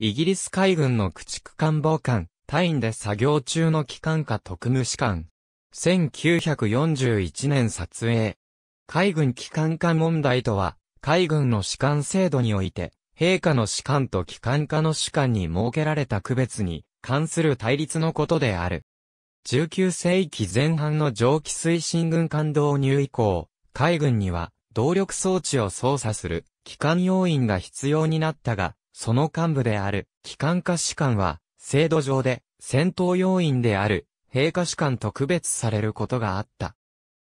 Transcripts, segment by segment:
イギリス海軍の駆逐艦防艦、タインで作業中の機関下特務士官。1941年撮影。海軍機関下問題とは、海軍の士官制度において、陛下の士官と機関下の士官に設けられた区別に関する対立のことである。19世紀前半の蒸気推進軍艦導入以降、海軍には動力装置を操作する機関要員が必要になったが、その幹部である機関下士官は、制度上で戦闘要員である陛下士官と区別されることがあった。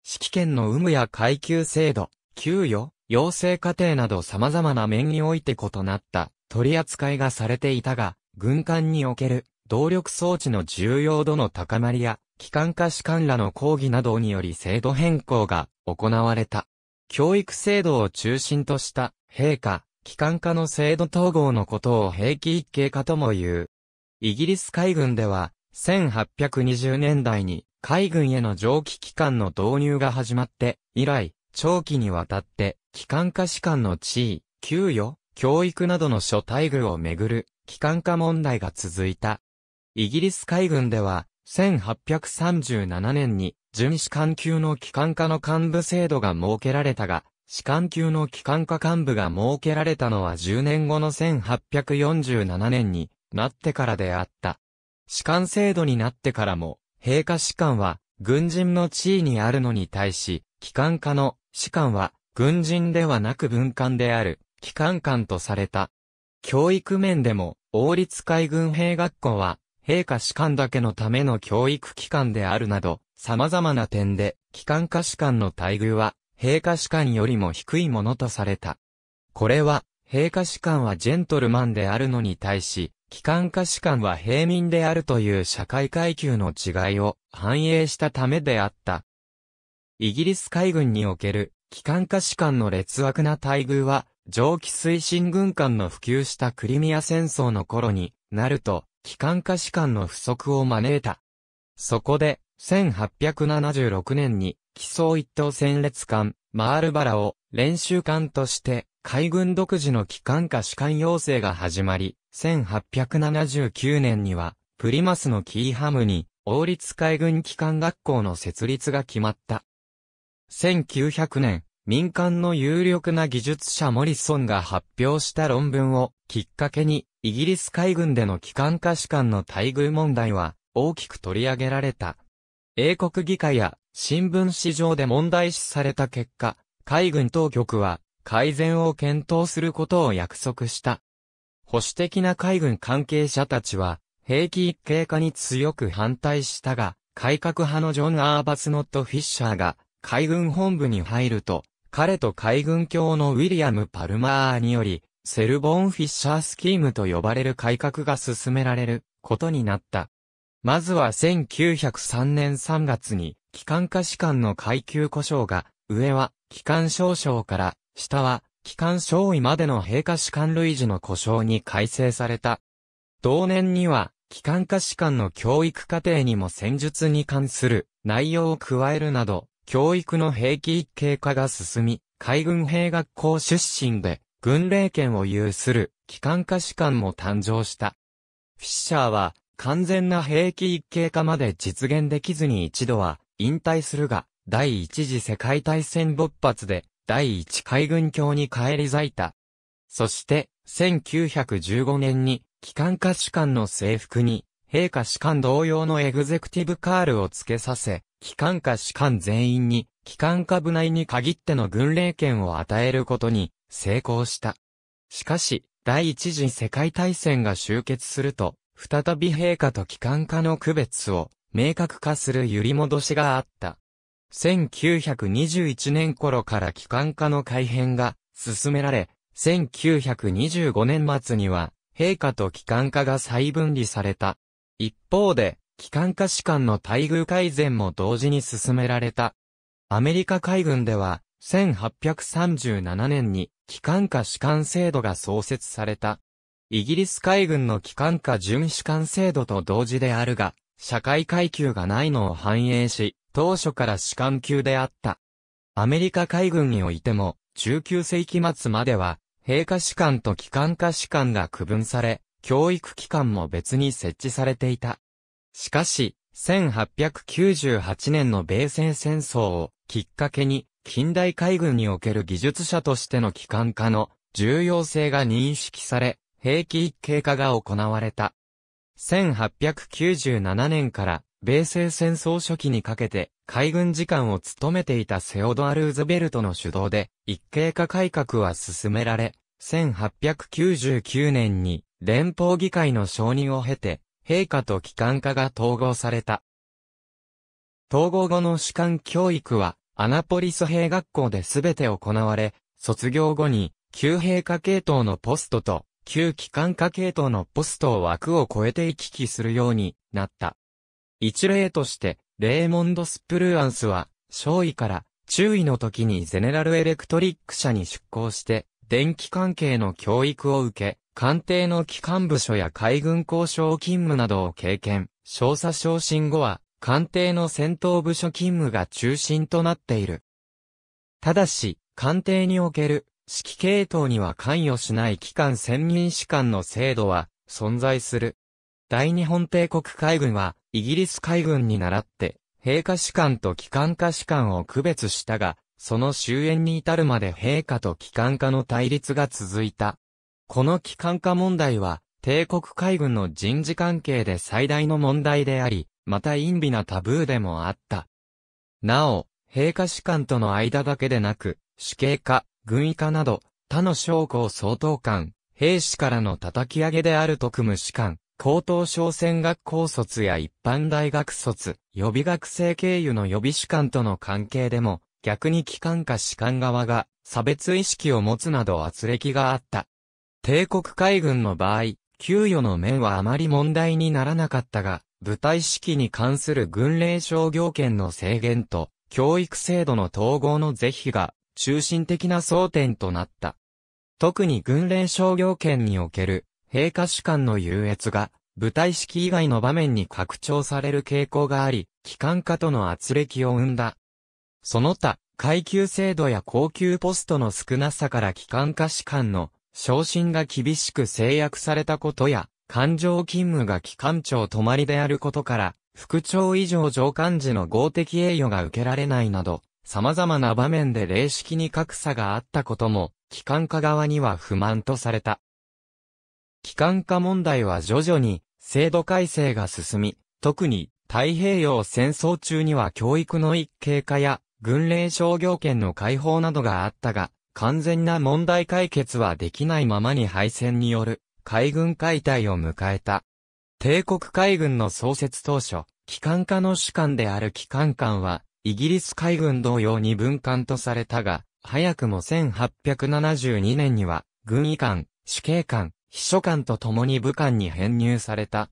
指揮権の有無や階級制度、給与、養成過程など様々な面において異なった取り扱いがされていたが、軍艦における動力装置の重要度の高まりや、機関化士官らの講義などにより制度変更が行われた。教育制度を中心とした陛下、機関化の制度統合のことを兵器一系化とも言う。イギリス海軍では、1820年代に海軍への蒸気機関の導入が始まって以来、長期にわたって機関化士官の地位、給与、教育などの諸待遇をめぐる機関化問題が続いた。イギリス海軍では、1837年に準士官級の機関化の幹部制度が設けられたが、士官級の機関化幹部が設けられたのは10年後の1847年になってからであった。士官制度になってからも、陛下士官は軍人の地位にあるのに対し、機関化の士官は軍人ではなく文官である機関官とされた。教育面でも、王立海軍兵学校は、陛下士官だけのための教育機関であるなど、様々な点で、機関下士官の待遇は、陛下士官よりも低いものとされた。これは、陛下士官はジェントルマンであるのに対し、機関下士官は平民であるという社会階級の違いを反映したためであった。イギリス海軍における機関下士官の劣悪な待遇は、蒸気推進軍艦の普及したクリミア戦争の頃になると、機関下士官の不足を招いた。そこで、1876年に基礎一等戦列艦、マールバラを練習艦として海軍独自の機関下士官要請が始まり、1879年にはプリマスのキーハムに王立海軍機関学校の設立が決まった。1900年、民間の有力な技術者モリソンが発表した論文をきっかけに、イギリス海軍での機関下士官の待遇問題は大きく取り上げられた。英国議会や新聞市場で問題視された結果、海軍当局は改善を検討することを約束した。保守的な海軍関係者たちは、兵器一系化に強く反対したが、改革派のジョン・アーバスノット・フィッシャーが海軍本部に入ると、彼と海軍卿のウィリアム・パルマーにより、セルボーン・フィッシャースキームと呼ばれる改革が進められることになった。まずは1903年3月に、機関下士官の階級故障が、上は、機関少将から、下は、機関少尉までの陛下士官類似の故障に改正された。同年には、機関下士官の教育課程にも戦術に関する内容を加えるなど、教育の兵器一系化が進み、海軍兵学校出身で、軍令権を有する機関下士官も誕生した。フィッシャーは、完全な兵器一系化まで実現できずに一度は引退するが、第一次世界大戦勃発で第一海軍卿に返り咲いた。そして、1915年に機関下士官の制服に、陛下士官同様のエグゼクティブカールを付けさせ、機関下士官全員に、機関下部内に限っての軍令権を与えることに成功した。しかし、第一次世界大戦が終結すると、再び陛下と機関家の区別を明確化する揺り戻しがあった。1921年頃から機関家の改変が進められ、1925年末には陛下と機関家が再分離された。一方で、機関家士官の待遇改善も同時に進められた。アメリカ海軍では、1837年に機関下士官制度が創設された。イギリス海軍の機関下準士官制度と同時であるが、社会階級がないのを反映し、当初から士官級であった。アメリカ海軍においても、19世紀末までは、陛下士官と機関下士官が区分され、教育機関も別に設置されていた。しかし、1898年の米西戦争をきっかけに、近代海軍における技術者としての機関化の重要性が認識され、兵器一系化が行われた。1897年から米西戦争初期にかけて海軍次官を務めていたセオドア・ルーズベルトの主導で一系化改革は進められ、1899年に連邦議会の承認を経て、陛下と機関化が統合された。統合後の士官教育は、アナポリス兵学校で全て行われ、卒業後に、旧陛下系統のポストと、旧機関化系統のポストを枠を超えて行き来するようになった。一例として、レーモンド・スプルーアンスは、少尉から、中尉の時にゼネラルエレクトリック社に出向して、電気関係の教育を受け、官邸の機関部署や海軍交渉勤務などを経験、少佐昇進後は、官邸の戦闘部署勤務が中心となっている。ただし、官邸における指揮系統には関与しない機関専任士官の制度は存在する。大日本帝国海軍はイギリス海軍に倣って陛下士官と機関化士官を区別したが、その終焉に至るまで陛下と機関化の対立が続いた。この機関化問題は、帝国海軍の人事関係で最大の問題であり、また陰微なタブーでもあった。なお、陛下士官との間だけでなく、主刑課、軍医課など、他の将校総統官、兵士からの叩き上げである特務士官、高等商船学校卒や一般大学卒、予備学生経由の予備士官との関係でも、逆に機関か士官側が差別意識を持つなど圧力があった。帝国海軍の場合、給与の面はあまり問題にならなかったが、部隊指揮に関する軍令商業権の制限と、教育制度の統合の是非が中心的な争点となった。特に軍令商業権における陛下主官の優越が部隊指揮以外の場面に拡張される傾向があり、機関化との圧力を生んだ。その他、階級制度や高級ポストの少なさから機関化士官の昇進が厳しく制約されたことや、官上勤務が機関長止まりであることから、副長以上上官時の合的栄誉が受けられないなど、様々な場面で霊式に格差があったことも、機関化側には不満とされた。機関化問題は徐々に制度改正が進み、特に太平洋戦争中には教育の一系化や軍令商業権の解放などがあったが、完全な問題解決はできないままに敗戦による海軍解体を迎えた。帝国海軍の創設当初、機関化の主官である機関官は、イギリス海軍同様に分官とされたが、早くも1872年には、軍医官、主計官、秘書官と共に武官に編入された。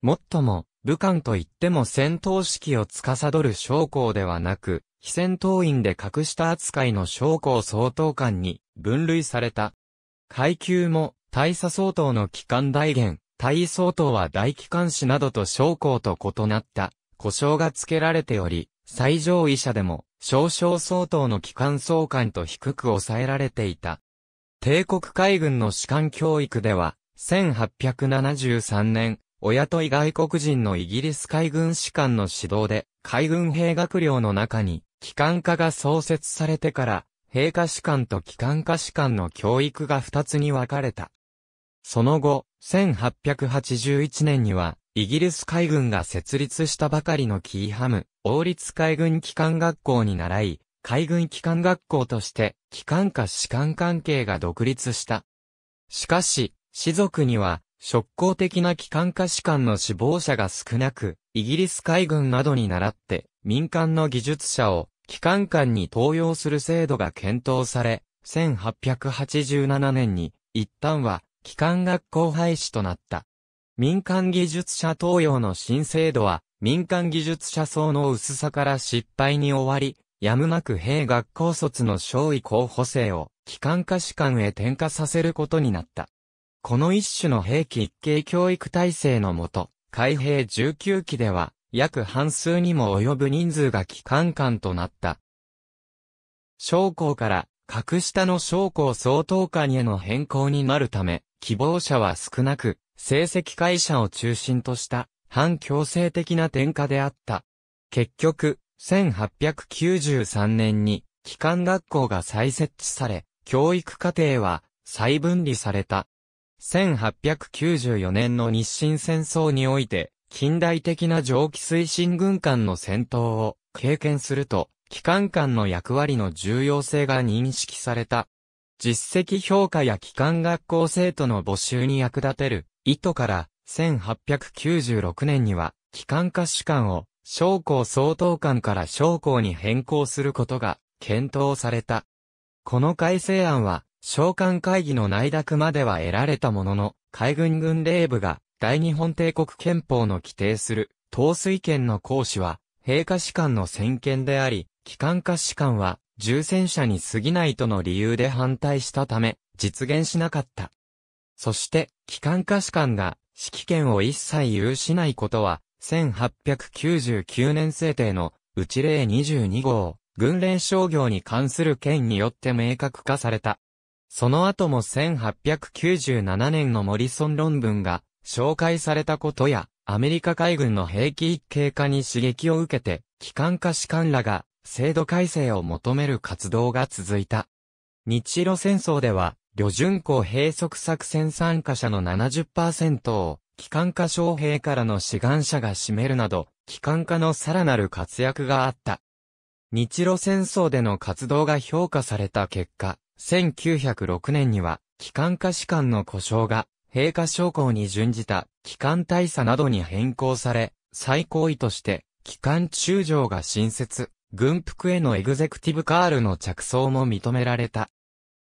もっとも、武官といっても戦闘指揮を司る将校ではなく、非戦闘員で格下扱いの将校総統官に分類された。階級も大佐相当の機関大元、大相当は大機関士などと将校と異なった故障が付けられており、最上位者でも少々相当の機関総監と低く抑えられていた。帝国海軍の士官教育では、1873年、お雇い外国人のイギリス海軍士官の指導で、海軍兵学寮の中に機関科が創設されてから、兵科士官と機関科士官の教育が二つに分かれた。その後、1881年には、イギリス海軍が設立したばかりのキーハム、王立海軍機関学校に習い、海軍機関学校として、機関科士官関係が独立した。しかし、士族には、職工的な機関科士官の死亡者が少なく、イギリス海軍などに倣って、民間の技術者を機関官に登用する制度が検討され、1887年に一旦は機関学校廃止となった。民間技術者登用の新制度は民間技術者層の薄さから失敗に終わり、やむなく兵学校卒の少尉候補生を機関科士官へ転化させることになった。この一種の兵器一系教育体制のもと、海兵19期では、約半数にも及ぶ人数が機関官となった。将校から、格下の将校総統官への変更になるため、希望者は少なく、成績会社を中心とした反強制的な転化であった。結局、1893年に、機関学校が再設置され、教育課程は再分離された。1894年の日清戦争において、近代的な蒸気推進軍艦の戦闘を経験すると、機関艦の役割の重要性が認識された。実績評価や機関学校生徒の募集に役立てる意図から、1896年には、機関科士官を、将校総統官から将校に変更することが検討された。この改正案は、召喚会議の内諾までは得られたものの、海軍軍令部が大日本帝国憲法の規定する統帥権の行使は、陛下士官の専権であり、機関科士官は、重戦車に過ぎないとの理由で反対したため、実現しなかった。そして、機関科士官が指揮権を一切有しないことは、1899年制定の内例22号、軍令商業に関する権によって明確化された。その後も1897年のモリソン論文が紹介されたことや、アメリカ海軍の兵器一系化に刺激を受けて、機関化士官らが制度改正を求める活動が続いた。日露戦争では、旅順港閉塞作戦参加者の70%を、機関化将兵からの志願者が占めるなど、機関化のさらなる活躍があった。日露戦争での活動が評価された結果、1906年には、機関化士官の故障が、陛下将校に準じた、機関大佐などに変更され、最高位として、機関中将が新設、軍服へのエグゼクティブカールの着想も認められた。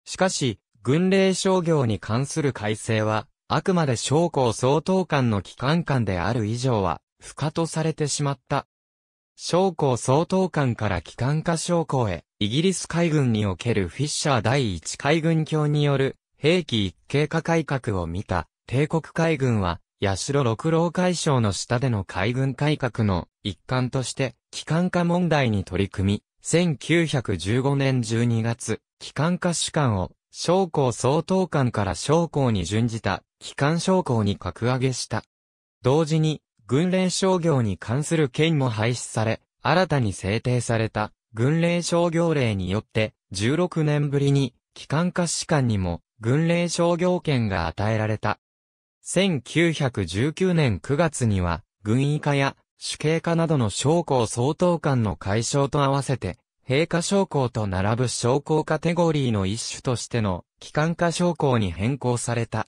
しかし、軍令商業に関する改正は、あくまで将校総統官の機関官である以上は、不可とされてしまった。将校総統官から機関化将校へ、イギリス海軍におけるフィッシャー第一海軍卿による、兵器一系化改革を見た、帝国海軍は、八代六郎海将の下での海軍改革の一環として、機関化問題に取り組み、1915年12月、機関化主官を将校総統官から将校に準じた、機関将校に格上げした。同時に、軍令商業に関する権も廃止され、新たに制定された、軍令商業令によって、16年ぶりに、機関化士官にも、軍令商業権が与えられた。1919年9月には、軍医科や主刑科などの将校総統官の解消と合わせて、陛下将校と並ぶ将校カテゴリーの一種としての機関化将校に変更された。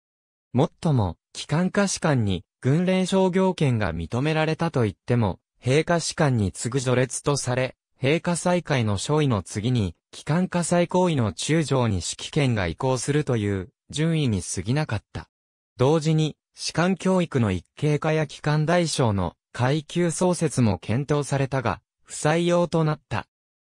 もっとも、機関化士官に軍令商業権が認められたと言っても、陛下士官に次ぐ序列とされ、陛下再会の将位の次に、機関化最高位の中将に指揮権が移行するという順位に過ぎなかった。同時に、士官教育の一系化や機関大将の階級創設も検討されたが、不採用となった。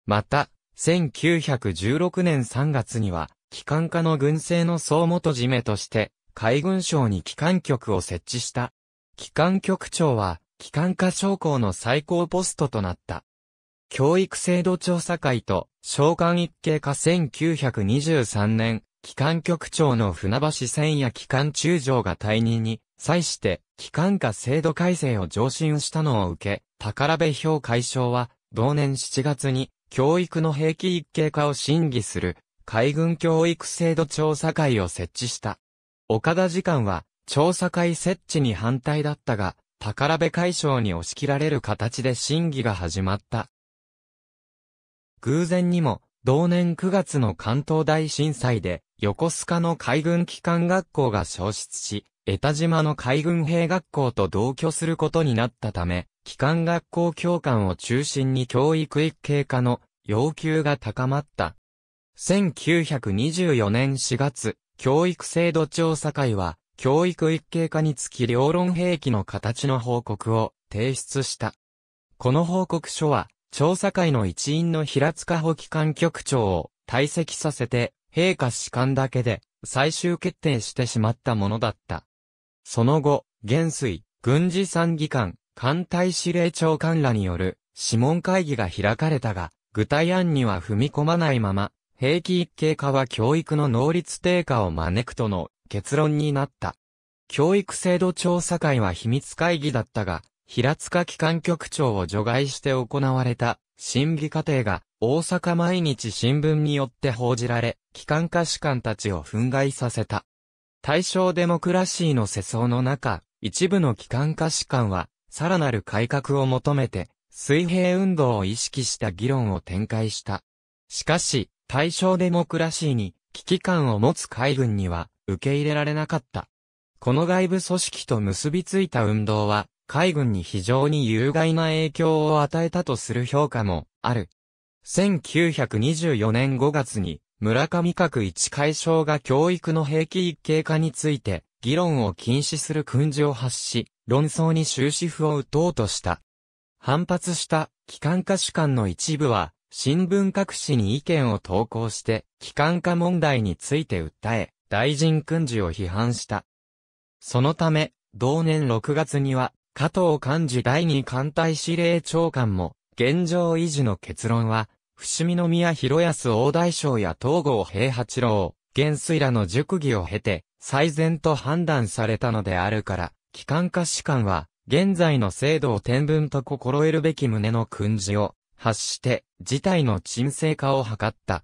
また、1916年3月には、機関科の軍政の総元締めとして、海軍省に機関局を設置した。機関局長は、機関科将校の最高ポストとなった。教育制度調査会と、召喚一系化1923年、機関局長の船橋千夜機関中将が退任に、際して、機関科制度改正を上申したのを受け、宝部表解消は、同年7月に、教育の兵器一系化を審議する海軍教育制度調査会を設置した。岡田次官は調査会設置に反対だったが、宝部海将に押し切られる形で審議が始まった。偶然にも、同年9月の関東大震災で、横須賀の海軍機関学校が消失し、江田島の海軍兵学校と同居することになったため、機関学校教官を中心に教育一系化の要求が高まった。1924年4月、教育制度調査会は、教育一系化につき両論兵器の形の報告を提出した。この報告書は、調査会の一員の平塚保機関局長を退席させて、陛下士官だけで最終決定してしまったものだった。その後、元帥、軍事参議官、艦隊司令長官らによる諮問会議が開かれたが、具体案には踏み込まないまま、兵器一系化は教育の能率低下を招くとの結論になった。教育制度調査会は秘密会議だったが、平塚機関局長を除外して行われた審議過程が大阪毎日新聞によって報じられ、機関家士官たちを憤慨させた。大正デモクラシーの世相の中、一部の機関家士官は、さらなる改革を求めて、水平運動を意識した議論を展開した。しかし、大正デモクラシーに危機感を持つ海軍には受け入れられなかった。この外部組織と結びついた運動は、海軍に非常に有害な影響を与えたとする評価もある。1924年5月に、村上閣一海将が教育の兵器一形化について、議論を禁止する訓示を発し、論争に終止符を打とうとした。反発した機関家主官の一部は、新聞各紙に意見を投稿して、機関家問題について訴え、大臣訓示を批判した。そのため、同年6月には、加藤幹事第二艦隊司令長官も、現状維持の結論は、伏見宮広安大大将や東郷平八郎、元帥らの熟議を経て、最善と判断されたのであるから、機関化士官は、現在の制度を天文と心得るべき旨の訓示を発して、事態の沈静化を図った。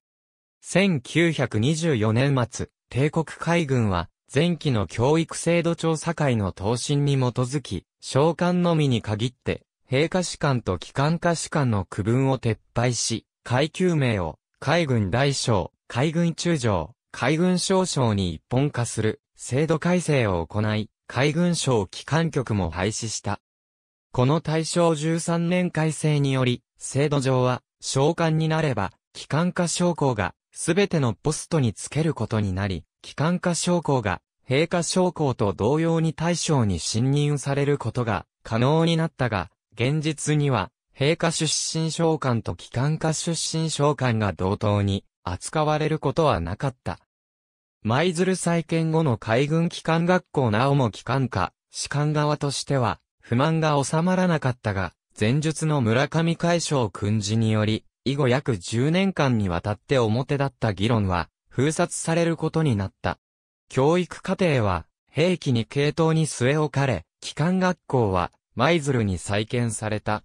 1924年末、帝国海軍は、前期の教育制度調査会の答申に基づき、召喚のみに限って、陛下士官と機関下士官の区分を撤廃し、階級名を、海軍大将、海軍中将、海軍少将に一本化する、制度改正を行い、海軍省機関局も廃止した。この大正13年改正により、制度上は、召喚になれば、機関下将校が、すべてのポストにつけることになり、機関下将校が、陛下将校と同様に大将に信任されることが可能になったが、現実には、陛下出身召喚と機関下出身召喚が同等に扱われることはなかった。舞鶴再建後の海軍機関学校なおも機関下、士官側としては、不満が収まらなかったが、前述の村上海将訓示により、以後約10年間にわたって表立った議論は、封殺されることになった。教育課程は、兵器に系統に据え置かれ、機関学校は、舞鶴に再建された。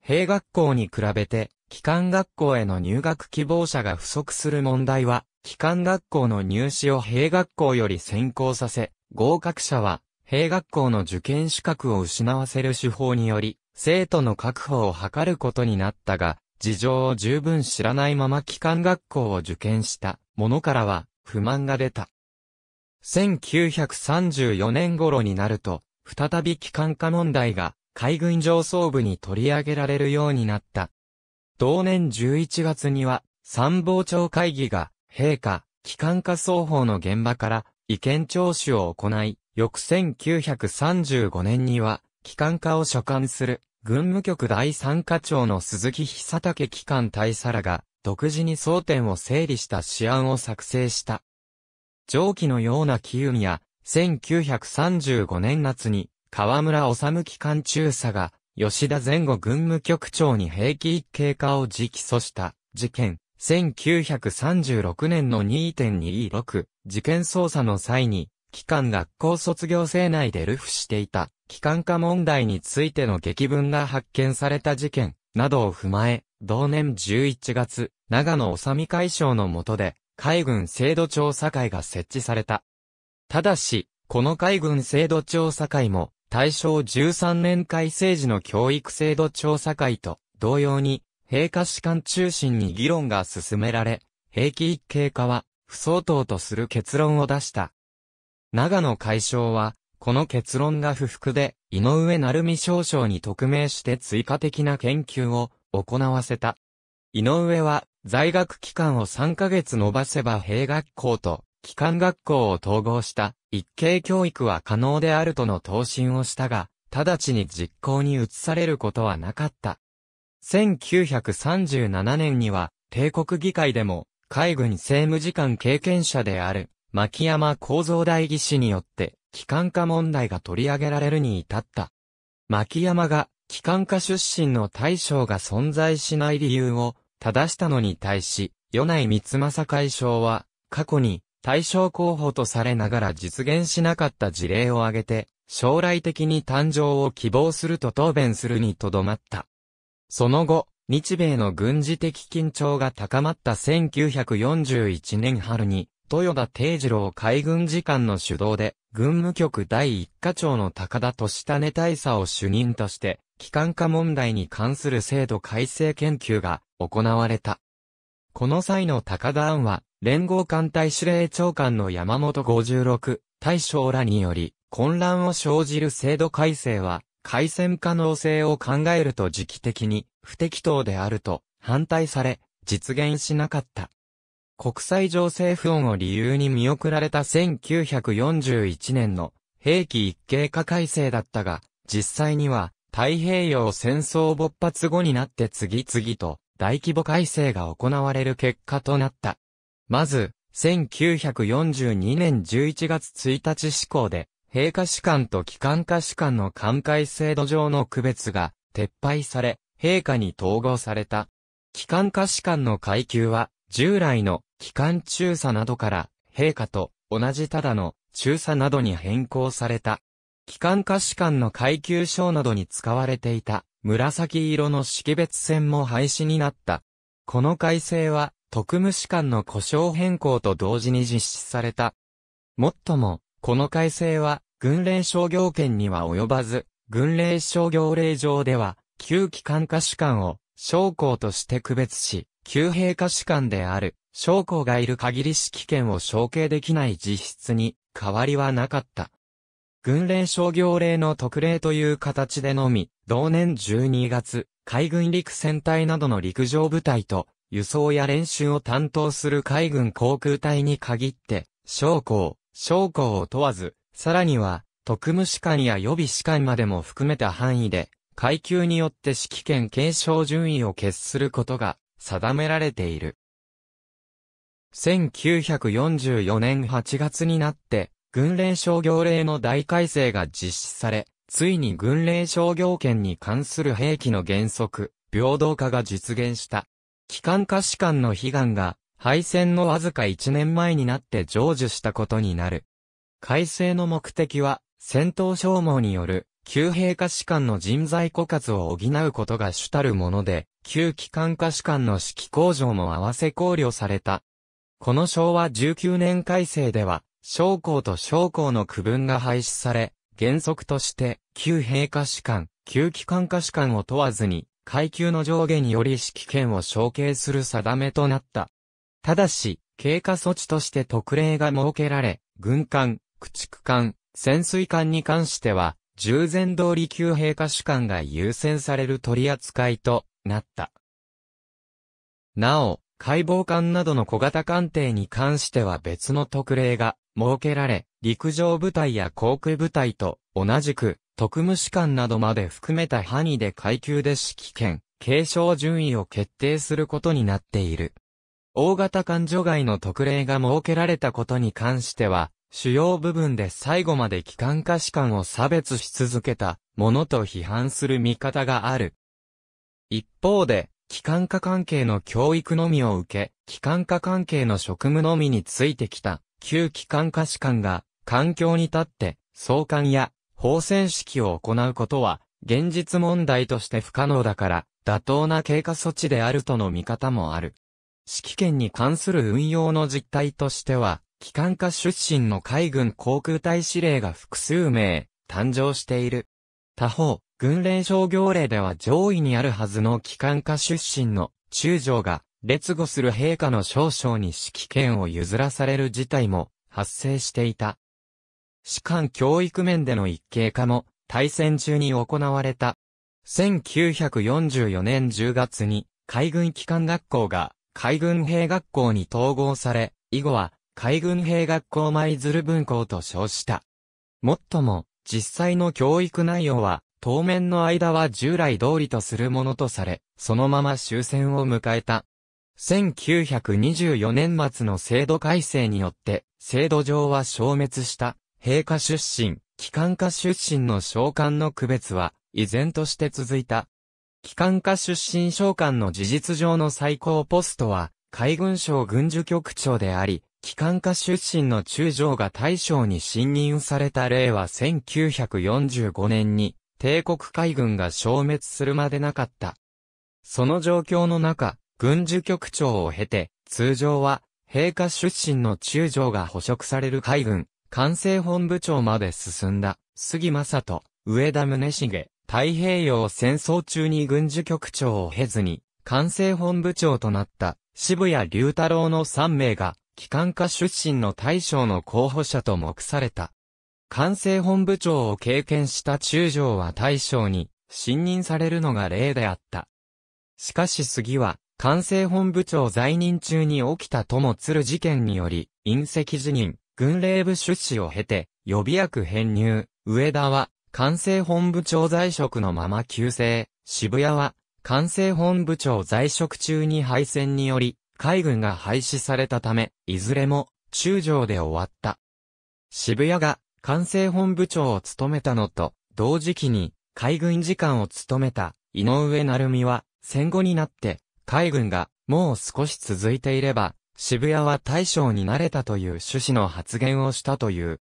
兵学校に比べて、機関学校への入学希望者が不足する問題は、機関学校の入試を兵学校より先行させ、合格者は、兵学校の受験資格を失わせる手法により、生徒の確保を図ることになったが、事情を十分知らないまま機関学校を受験した者からは不満が出た。1934年頃になると、再び機関化問題が海軍上層部に取り上げられるようになった。同年11月には参謀長会議が陛下、機関化双方の現場から意見聴取を行い、翌1935年には機関化を所管する軍務局第三課長の鈴木久武機関大佐らが、独自に争点を整理した試案を作成した。上記のような機運や、1935年夏に、河村治機関中佐が、吉田前後軍務局長に兵器一系化を直訴した事件。1936年の2.26事件捜査の際に、機関学校卒業生内でルフしていた機関化問題についての劇文が発見された事件、などを踏まえ、同年11月、長野治美会省の下で、海軍制度調査会が設置された。ただし、この海軍制度調査会も、大正13年改正時の教育制度調査会と同様に、陛下士官中心に議論が進められ、兵器一系化は不相当とする結論を出した。長野会省は、この結論が不服で、井上成美少将に特命して追加的な研究を行わせた。井上は、在学期間を3ヶ月延ばせば兵学校と機関学校を統合した一系教育は可能であるとの答申をしたが、直ちに実行に移されることはなかった。1937年には、帝国議会でも、海軍政務次官経験者である、牧山幸三代議士によって、機関化問題が取り上げられるに至った。牧山が、機関化出身の大将が存在しない理由を正したのに対し、米内光政会将は、過去に、対象候補とされながら実現しなかった事例を挙げて、将来的に誕生を希望すると答弁するにとどまった。その後、日米の軍事的緊張が高まった1941年春に、豊田定次郎海軍次官の主導で、軍務局第一課長の高田敏種大佐を主任として、機関化問題に関する制度改正研究が行われた。この際の高田案は、連合艦隊司令長官の山本56大将らにより、混乱を生じる制度改正は、改戦可能性を考えると時期的に不適当であると反対され、実現しなかった。国際情勢不穏を理由に見送られた1941年の兵器一系化改正だったが、実際には太平洋戦争勃発後になって次々と大規模改正が行われる結果となった。まず、1942年11月1日施行で、陛下士官と機関下士官の艦隊制度上の区別が撤廃され、陛下に統合された。機関下士官の階級は、従来の機関中佐などから、陛下と同じただの中佐などに変更された。機関下士官の階級章などに使われていた紫色の識別線も廃止になった。この改正は特務士官の故障変更と同時に実施された。もっとも、この改正は軍令商業権には及ばず、軍令商業令上では、旧機関下士官を将校として区別し、旧兵下士官である将校がいる限り指揮権を承継できない実質に変わりはなかった。軍令商業令の特例という形でのみ、同年12月、海軍陸戦隊などの陸上部隊と、輸送や練習を担当する海軍航空隊に限って、将校、将校を問わず、さらには、特務士官や予備士官までも含めた範囲で、階級によって指揮権継承順位を決することが定められている。1944年8月になって、軍令商業令の大改正が実施され、ついに軍令商業権に関する兵器の原則、平等化が実現した。機関化士官の悲願が、敗戦のわずか1年前になって成就したことになる。改正の目的は、戦闘消耗による、旧兵化士官の人材枯渇を補うことが主たるもので、旧機関化士官の指揮向上も合わせ考慮された。この昭和19年改正では、将校と将校の区分が廃止され、原則として、旧兵下士官、旧機関下士官を問わずに、階級の上下により指揮権を承継する定めとなった。ただし、経過措置として特例が設けられ、軍艦、駆逐艦、潜水艦に関しては、従前通り旧兵下士官が優先される取り扱いとなった。なお、解剖艦などの小型艦艇に関しては別の特例が設けられ、陸上部隊や航空部隊と同じく特務士官などまで含めた範囲で階級で指揮権、継承順位を決定することになっている。大型艦除外の特例が設けられたことに関しては、主要部分で最後まで機関化士官を差別し続けたものと批判する見方がある。一方で、機関化関係の教育のみを受け、機関化関係の職務のみについてきた旧機関下士官が、環境に立って、相関や、放線式を行うことは、現実問題として不可能だから、妥当な経過措置であるとの見方もある。指揮権に関する運用の実態としては、機関下出身の海軍航空隊司令が複数名、誕生している。他方、軍令商業令では上位にあるはずの機関下出身の中将が列後する陛下の少将に指揮権を譲らされる事態も発生していた。士官教育面での一系化も大戦中に行われた。1944年10月に海軍機関学校が海軍兵学校に統合され、以後は海軍兵学校舞鶴分校と称した。もっとも、実際の教育内容は、当面の間は従来通りとするものとされ、そのまま終戦を迎えた。1924年末の制度改正によって、制度上は消滅した、陛下出身、機関下出身の召喚の区別は、依然として続いた。機関下出身召喚の事実上の最高ポストは、海軍省軍需局長であり、機関科出身の中将が大将に信任された例は1945年に、帝国海軍が消滅するまでなかった。その状況の中、軍需局長を経て、通常は、陛下出身の中将が捕食される海軍、管制本部長まで進んだ、杉正人、上田宗重、太平洋戦争中に軍需局長を経ずに、管制本部長となった、渋谷龍太郎の3名が、機関科出身の大将の候補者と目された。管制本部長を経験した中将は大将に、信任されるのが例であった。しかし杉は、管制本部長在任中に起きたともつる事件により、隕石辞任、軍令部出資を経て、予備役編入、上田は、管制本部長在職のまま急成、渋谷は、管制本部長在職中に敗戦により、海軍が廃止されたため、いずれも、中将で終わった。渋谷が、管制本部長を務めたのと、同時期に、海軍次官を務めた、井上成美は、戦後になって、海軍が、もう少し続いていれば、渋谷は大将になれたという趣旨の発言をしたという。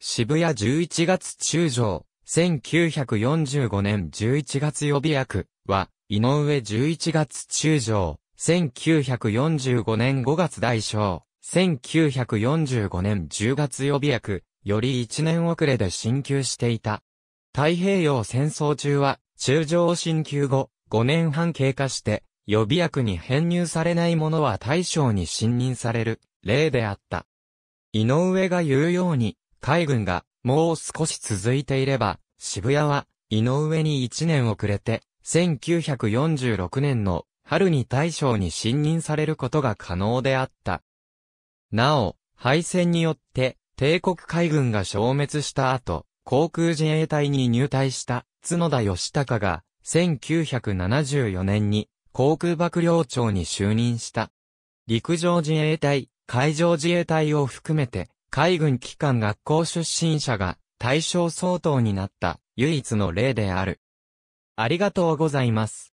渋谷11月中将、1945年11月予備役は、井上11月中将、1945年5月大将、1945年10月予備役、より1年遅れで進級していた。太平洋戦争中は、中将進級後、5年半経過して、予備役に編入されない者は大将に信任される、例であった。井上が言うように、海軍が、もう少し続いていれば、渋谷は、井上に1年遅れて、1946年の春に大将に信任されることが可能であった。なお、敗戦によって帝国海軍が消滅した後、航空自衛隊に入隊した角田義孝が1974年に航空幕僚長に就任した。陸上自衛隊、海上自衛隊を含めて海軍機関学校出身者が対象相当になった唯一の例である。ありがとうございます。